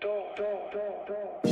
door, door, door, door.